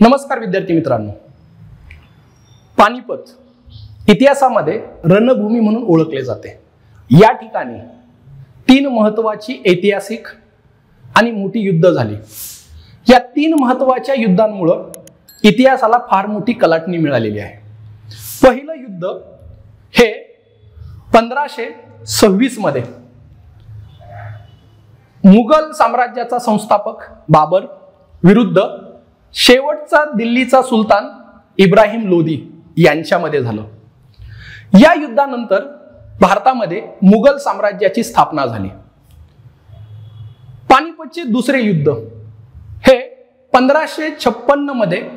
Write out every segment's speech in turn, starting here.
नमस्कार विद्यार्थी मित्रांनो. पानिपत इतिहासामध्ये रणभूमी म्हणून ओळखले जाते. या ठिकाणी तीन महत्वाची ऐतिहासिक आणि मोठी युद्ध झाली. या तीन महत्त्वाच्या युद्धांमुळं इतिहासाला फार मोठी कलाटणी मिळालेली आहे. पहिलं युद्ध हे पंधराशे सव्वीसमध्ये मुघल साम्राज्याचा संस्थापक बाबर विरुद्ध शेवटचा दिल्लीचा सुलतान इब्राहिम लोदी यांच्यामध्ये झालं. या युद्धानंतर भारतामध्ये मुघल साम्राज्याची स्थापना झाली. पानिपतचे दुसरे युद्ध. हे पंधराशे छप्पन्नमध्ये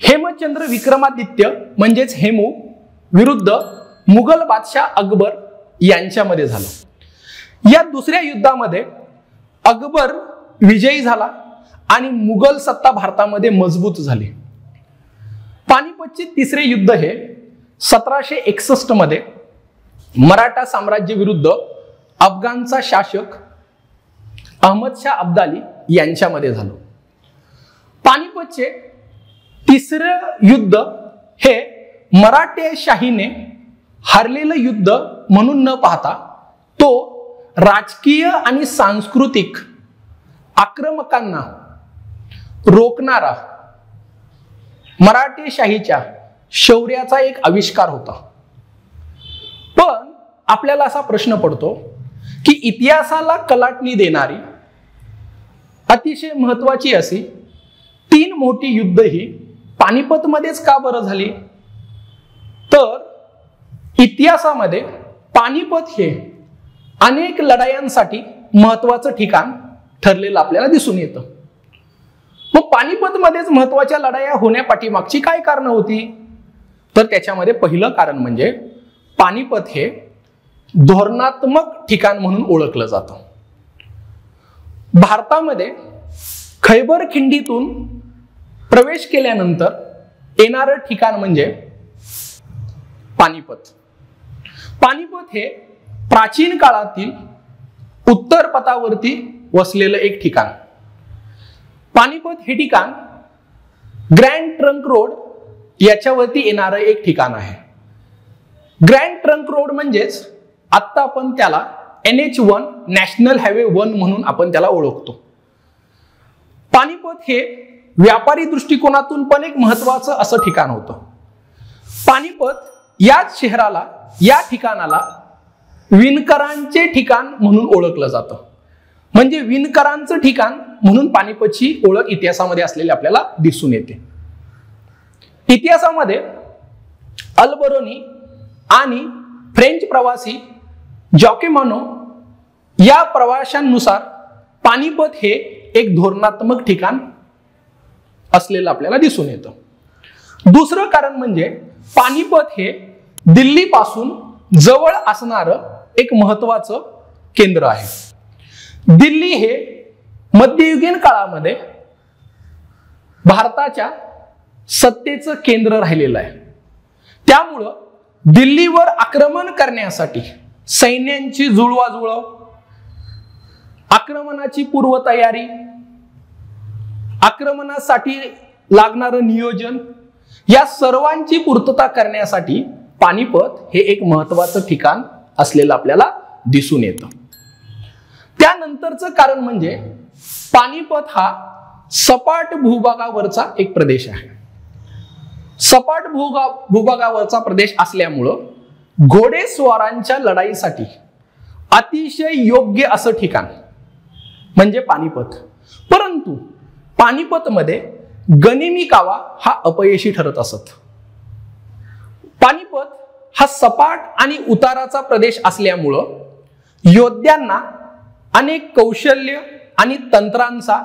हेमचंद्र विक्रमादित्य म्हणजेच हेमू विरुद्ध मुघल बादशाह अकबर यांच्यामध्ये झालं. या दुसऱ्या युद्धामध्ये अकबर विजयी झाला. आणि मुघल सत्ता भारतामध्ये मजबूत झाली. पानिपतचे तिसरे युद्ध हे सतराशे एकसष्टमध्ये मराठा साम्राज्य विरुद्ध अफगाणचा शासक अहमद शाह अब्दाली यांच्यामध्ये झालं. पानिपतचे तिसरं युद्ध हे मराठेशाहीने हारलेलं युद्ध म्हणून न पाहता तो राजकीय आणि सांस्कृतिक आक्रमकांना रोखणारा मराठेशाहीच्या शौर्याचा एक आविष्कार होता. पण आपल्याला असा प्रश्न पडतो की इतिहासाला कलाटणी देणारी अतिशय महत्वाची अशी तीन मोठी युद्ध ही पानिपतमध्येच का बरं झाली? तर इतिहासामध्ये पानिपत हे अनेक लढायांसाठी महत्वाचं ठिकाण ठरलेलं आपल्याला दिसून येतं. मग पानिपतमध्येच महत्त्वाच्या लढाया होण्यापाठीमागची काय कारणं होती? तर त्याच्यामध्ये पहिलं कारण म्हणजे पानिपत हे धोरणात्मक ठिकाण म्हणून ओळखलं जातं. भारतामध्ये खैबर खिंडीतून प्रवेश केल्यानंतर येणारं ठिकाण म्हणजे पानिपत. पानिपत हे प्राचीन काळातील उत्तर पथावरती वसलेलं एक ठिकाण. पानिपत हे ठिकाण ग्रँड ट्रंक रोड याच्यावरती येणारं एक ठिकाण आहे. ग्रँड ट्रंक रोड म्हणजेच आत्ता आपण त्याला N H one national highway one म्हणून आपण त्याला ओळखतो. पानिपत हे व्यापारी दृष्टिकोनातून पण एक महत्वाचं असं ठिकाण होतं. पानिपत याच शहराला या ठिकाणाला विणकरांचे ठिकाण म्हणून ओळखलं जातं. म्हणजे विणकरांचं ठिकाण म्हणून पानिपतची ओळख इतिहासामध्ये असलेली आपल्याला दिसून येते. इतिहासामध्ये अल्बरोनी आणि फ्रेंच प्रवासी जॉकेमानो या प्रवाशांनुसार पानिपत हे एक धोरणात्मक ठिकाण असलेलं आपल्याला दिसून येतं. दुसरं कारण म्हणजे पानिपत हे दिल्लीपासून जवळ असणारं एक महत्वाचं केंद्र आहे. दिल्ली हे मध्ययुगीन काळामध्ये भारताच्या सत्तेचं केंद्र राहिलेलं आहे. त्यामुळं दिल्लीवर आक्रमण करण्यासाठी सैन्यांची जुळवाजुळव आक्रमणाची पूर्वतयारी आक्रमणासाठी लागणारं नियोजन या सर्वांची पूर्तता करण्यासाठी पानिपत हे एक महत्वाचं ठिकाण असलेलं आपल्याला दिसून येतं. त्यानंतरचं कारण म्हणजे पानिपत हा सपाट भूभागावरचा एक प्रदेश आहे. सपाट भूगा भूभागावरचा प्रदेश असल्यामुळं घोडेस्वारांच्या लढाईसाठी अतिशय योग्य असं ठिकाण म्हणजे पानिपत. परंतु पानिपतमध्ये गनिमी कावा हा अपयशी ठरत असत. पानिपत हा सपाट आणि उताराचा प्रदेश असल्यामुळं योद्ध्यांना अनेक कौशल्य आणि तंत्रांचा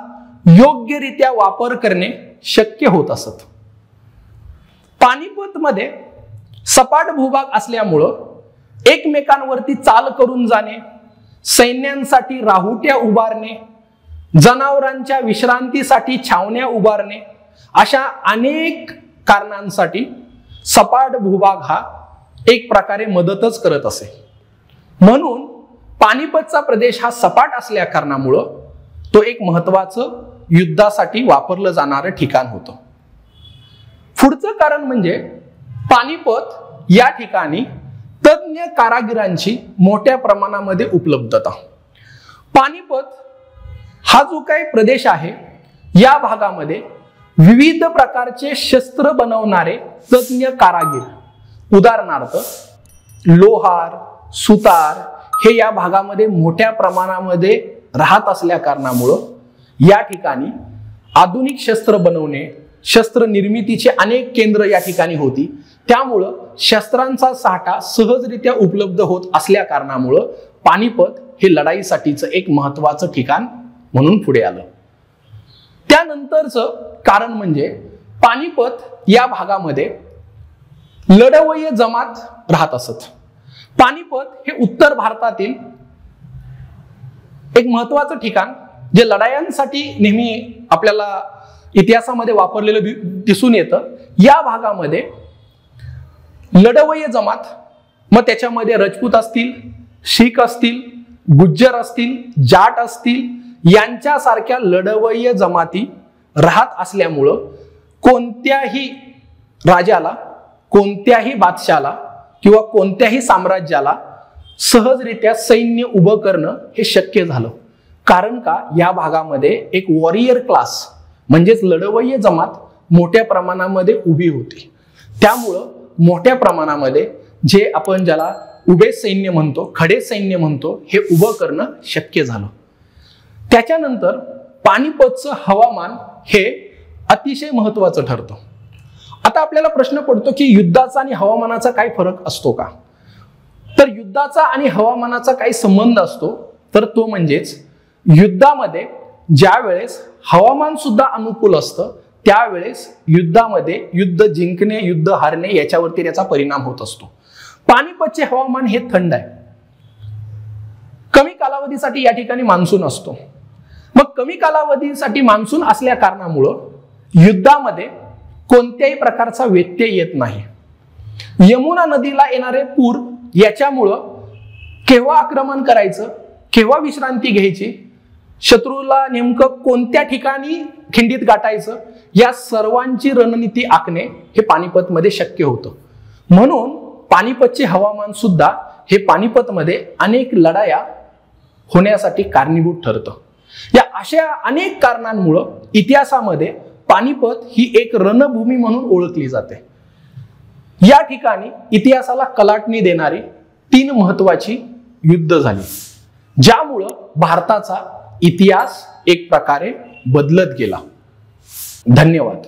योग्यरित्या वापर करणे शक्य होत असत. पानिपतमध्ये सपाट भूभाग असल्यामुळं एकमेकांवरती चाल करून जाणे सैन्यांसाठी राहुट्या उभारणे जनावरांच्या विश्रांतीसाठी छावण्या उभारणे अशा अनेक कारणांसाठी सपाट भूभाग हा एक प्रकारे मदतच करत असे. म्हणून पानिपतचा प्रदेश हा सपाट असल्या कारणामुळं तो एक महत्वाचं युद्धासाठी वापरलं जाणारं ठिकाण होतं. पुढचं कारण म्हणजे पानिपत या ठिकाणी तज्ज्ञ कारागिरांची मोठ्या प्रमाणामध्ये उपलब्धता. पानिपत हा जो काही प्रदेश आहे या भागामध्ये विविध प्रकारचे शस्त्र बनवणारे तज्ज्ञ कारागीर उदाहरणार्थ लोहार सुतार हे या भागामध्ये मोठ्या प्रमाणामध्ये राहत असल्या कारणामुळं या ठिकाणी आधुनिक शस्त्र बनवणे शस्त्र निर्मितीचे अनेक केंद्र या ठिकाणी होती. त्यामुळं शस्त्रांचा साठा सहजरित्या उपलब्ध होत असल्या कारणामुळं पानिपत हे लढाईसाठीचं एक महत्वाचं ठिकाण म्हणून पुढे आलं. त्यानंतरचं कारण म्हणजे पानिपत या भागामध्ये लढवय्य जमात राहत असत. पानिपत हे उत्तर भारतातील एक महत्वाचं ठिकाण जे लढायांसाठी नेहमी आपल्याला इतिहासामध्ये वापरलेलं दिसून येतं. या भागामध्ये लढवय जमात मग त्याच्यामध्ये रजपूत असतील शीख असतील गुज्जर असतील जाट असतील यांच्यासारख्या लढवय्य जमाती राहत असल्यामुळं कोणत्याही राजाला कोणत्याही बादशाला किंवा कोणत्याही साम्राज्याला सहजरित्या सैन्य उभं करणं हे शक्य झालं. कारण का? या भागामध्ये एक वॉरियर क्लास म्हणजेच लढवय्य जमात मोठ्या प्रमाणामध्ये उभी होती. त्यामुळं मोठ्या प्रमाणामध्ये जे आपण ज्याला उभे सैन्य म्हणतो खडे सैन्य म्हणतो हे उभं करणं शक्य झालं. त्याच्यानंतर पानिपतचं हवामान हे अतिशय महत्वाचं ठरतं. आता आपल्याला प्रश्न पडतो की युद्धाचा आणि हवामानाचा काय फरक असतो का? तर युद्धाचा आणि हवामानाचा काही संबंध असतो तर तो म्हणजेच युद्धामध्ये ज्या वेळेस हवामान सुद्धा अनुकूल असतं त्यावेळेस युद्धामध्ये युद्ध जिंकणे युद्ध हारणे याच्यावरती त्याचा परिणाम होत असतो. पानिपतचे हवामान हे थंड आहे. कमी कालावधीसाठी या ठिकाणी मान्सून असतो. मग कमी कालावधीसाठी मान्सून असल्या कारणामुळं युद्धामध्ये कोणत्याही प्रकारचा व्यत्यय येत नाही. यमुना नदीला येणारे पूर याच्यामुळं केव्हा आक्रमण करायचं केव्हा विश्रांती घ्यायची शत्रूला नेमकं कोणत्या ठिकाणी खिंडीत गाठायचं या सर्वांची रणनीती आखणे हे पानिपतमध्ये शक्य होतं. म्हणून पानिपतचे हवामान सुद्धा हे पानिपतमध्ये अनेक लढाया होण्यासाठी कारणीभूत ठरतं. या अशा अनेक कारणांमुळं इतिहासामध्ये पानिपत ही एक रणभूमी म्हणून ओळखली जाते. या ठिकाणी इतिहासाला कलाटणी देणारी तीन महत्वाची युद्ध झाली. ज्यामुळं भारताचा इतिहास एक प्रकारे बदलत गेला. धन्यवाद.